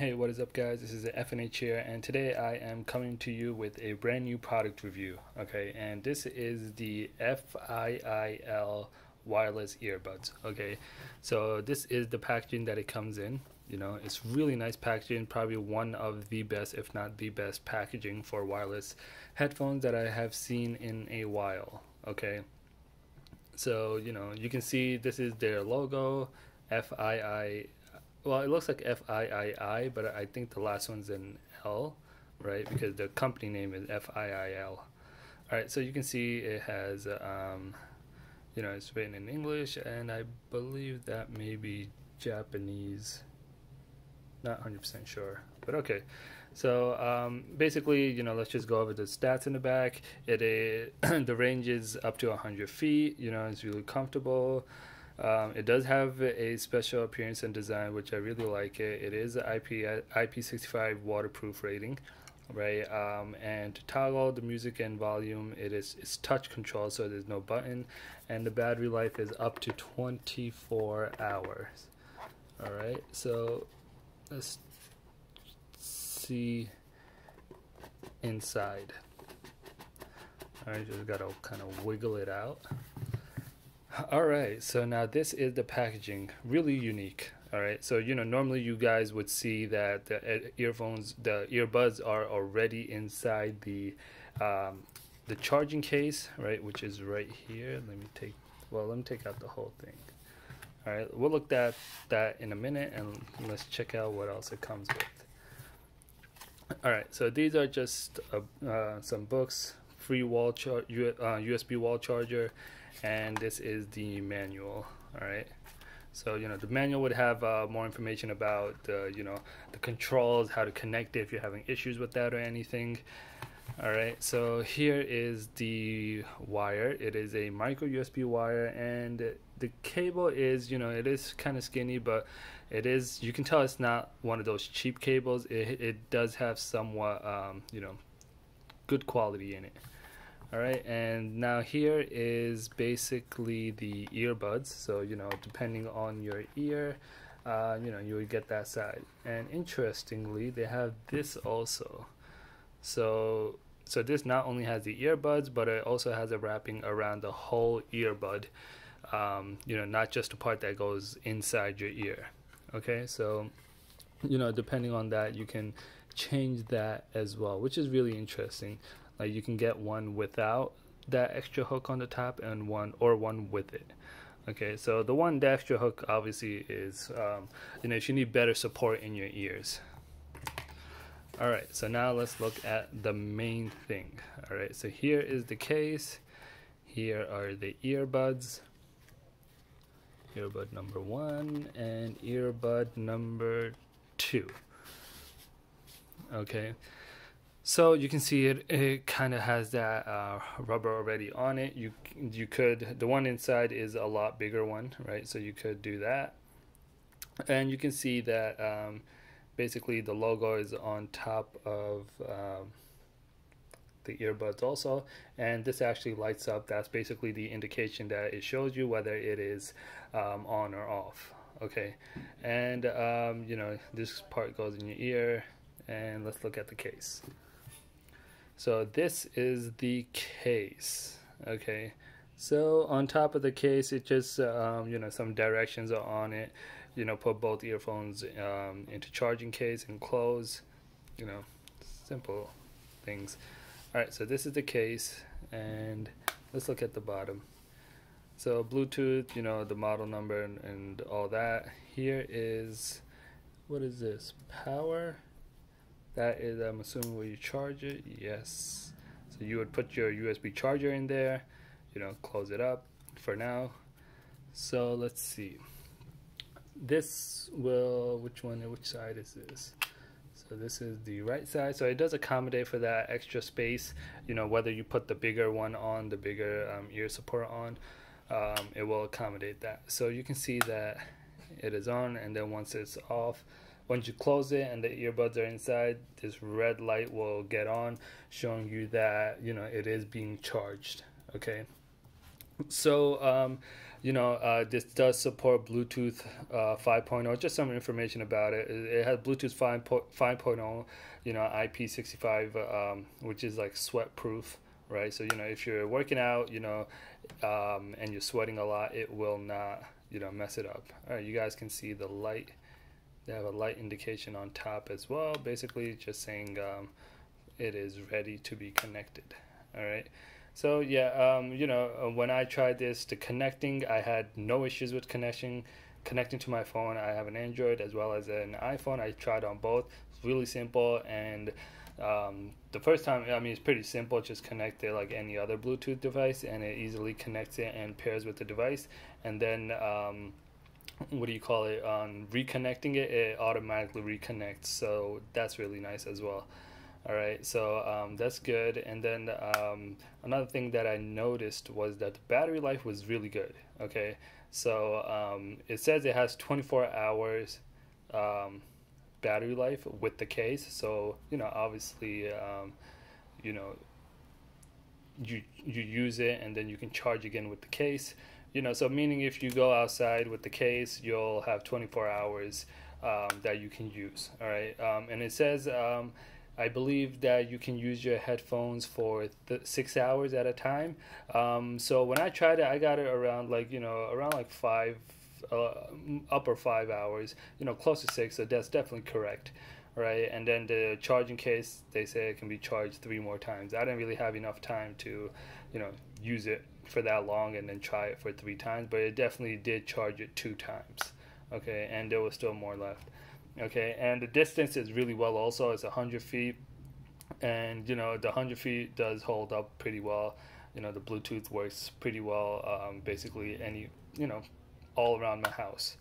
Hey, what is up, guys? This is FNH here, and today I am coming to you with a brand new product review. Okay, and this is the FIIL wireless earbuds. Okay, so this is the packaging that it comes in. You know, it's really nice packaging, probably one of the best, if not the best, packaging for wireless headphones that I have seen in a while. Okay, so you know, you can see this is their logo, FII well, it looks like F I I I, but I think the last one's an L, right? Because the company name is F I I L. All right, so you can see it has, um, you know, it's written in English, and I believe that may be Japanese. Not 100% sure, but okay. So um, basically, you know, let's just go over the stats in the back. It the range is up to 100 feet. You know, it's really comfortable. Um, it does have a special appearance and design, which I really like it. It is IP IP65 waterproof rating, right? Um, and to toggle the music and volume, it is it's touch control, so there's no button, and the battery life is up to 24 hours. All right, so let's see inside. All right, just gotta kind of wiggle it out. All right, so now this is the packaging, really unique. All right, so you know normally you guys would see that the earphones, the earbuds are already inside the um, the charging case, right, which is right here. Let me take, well, let me take out the whole thing. All right, we'll look at that in a minute, and let's check out what else it comes with. All right, so these are just uh, uh, some books, free wall char- U- uh, USB wall charger and this is the manual all right? So you know the manual would have uh, more information about the you know the controls how to connect it if you're having issues with that or anything all right? So here is the wire. It is a micro usb wire and the cable is you know it is kind of skinny but it is you can tell it's not one of those cheap cables. It, it does have somewhat um, you know good quality in it. All right and now here is basically the earbuds. So you know depending on your ear uh, you know you would get that side. And interestingly they have this also. So so this not only has the earbuds but it also has a wrapping around the whole earbud. Um, you know not just the part that goes inside your ear. Okay so you know depending on that you can change that as well which is really interesting like you can get one without that extra hook on the top and one or one with it. Okay, so the one the extra hook obviously is um, you know if you need better support in your ears. All right, so now let's look at the main thing. All right, so here is the case. Here are the earbuds. Earbud number one and earbud number two. Okay. So you can see it, it kind of has that uh, rubber already on it. You you could, the one inside is a lot bigger one, right? So you could do that. And you can see that um, basically the logo is on top of um, the earbuds also. And this actually lights up. That's basically the indication that it shows you whether it is um, on or off. Okay. And, um, you know, this part goes in your ear. And let's look at the case. So this is the case, okay? So on top of the case, it just, um, you know, some directions are on it. You know, put both earphones um, into charging case and close, you know, simple things. All right, so this is the case, and let's look at the bottom. So Bluetooth, you know, the model number and, and all that. Here is, what is this? Power that is I'm assuming where you charge it? Yes. So you would put your USB charger in there you know close it up for now. So let's see. This will which one which side is this? So this is the right side. So it does accommodate for that extra space you know whether you put the bigger one on the bigger um, ear support on um, it will accommodate that. So you can see that it is on and then once it's off once you close it and the earbuds are inside, this red light will get on, showing you that you know it is being charged. Okay. So um, you know, uh, this does support Bluetooth uh, 5.0. Just some information about it. It has Bluetooth 5, 5.0, you know, IP65, um, which is like sweat proof, right? So, you know, if you're working out, you know, um, and you're sweating a lot, it will not, you know, mess it up. All right, you guys can see the light. They have a light indication on top as well, basically just saying um, it is ready to be connected. All right. So yeah, um, you know, uh, when I tried this, the connecting, I had no issues with connection, connecting to my phone. I have an Android as well as an iPhone. I tried on both. It's really simple, and um, the first time, I mean, it's pretty simple. Just connect it like any other Bluetooth device, and it easily connects it and pairs with the device. And then, um, what do you call it? On reconnecting it, it automatically reconnects. So that's really nice as well. All right, so um, that's good. And then um, another thing that I noticed was that the battery life was really good. Okay, so um, it says it has 24 hours um, battery life with the case. So you know, obviously, um, you know, you you use it and then you can charge again with the case. You know, so meaning if you go outside with the case, you'll have 24 hours um, that you can use. All right, and it says I believe that you can use your headphones for six hours at a time. Um, so when I tried it, I got it around like you know around like five, uh, upper five hours. You know, close to six. So that's definitely correct, right? And then the charging case, they say it can be charged three more times. I didn't really have enough time to, you know, use it for that long and then try it for three times. But it definitely did charge it two times. Okay, and there was still more left okay and the distance is really well also it's 100 feet and you know the 100 feet does hold up pretty well you know the bluetooth works pretty well um, basically any you know all around my house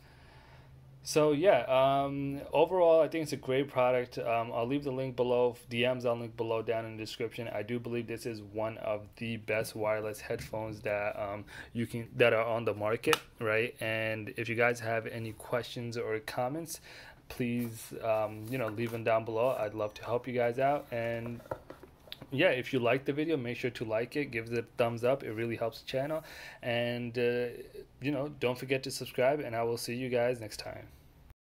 so yeah um, overall i think it's a great product. Um, i'll leave the link below the amazon link below down in the description. I do believe this is one of the best wireless headphones that um, you can that are on the market right? And if you guys have any questions or comments please um, you know leave them down below. I'd love to help you guys out and yeah if you like the video make sure to like it give it a thumbs up it really helps the channel. And uh, you know don't forget to subscribe and i will see you guys next time